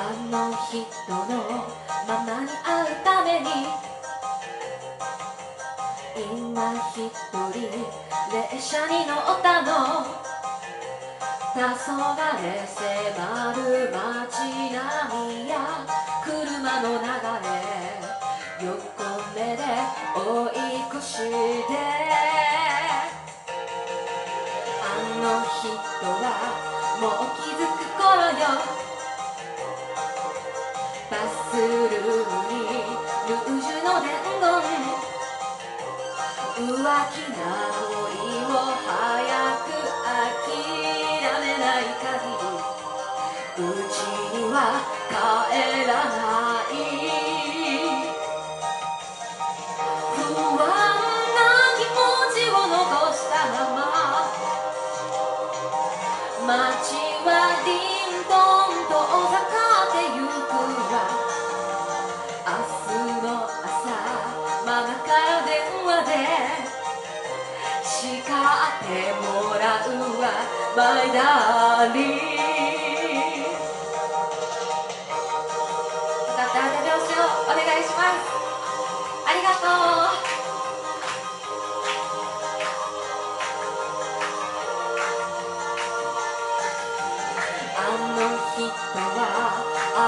あの人のままに会うために今一人列車に乗ったの。黄昏迫る街並みや車の流れ横目で追い越して。あの人はもう気づく頃よ。には帰らない不安な気持ちを残したまま。街はディンドンと遠ざかってゆくわ明日の朝ママから電話で叱ってもらうわ。マイダーリン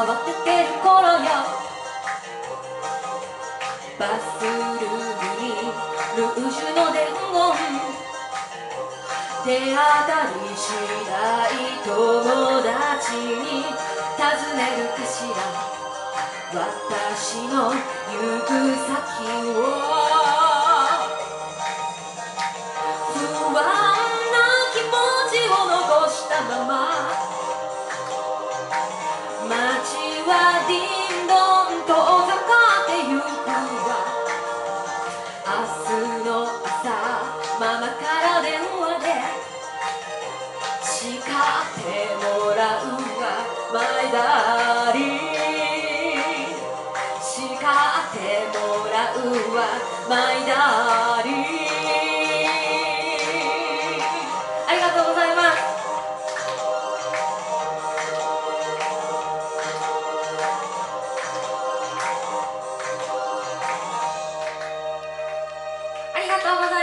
慌ててる頃よ。バスルームにルージュの伝言。手当たり次第友達に尋ねるかしら。私の行く先を。マから電話で。ってもらうが前だり。誓ってもらうは前だり。ありがとうございます。ありがとうございます。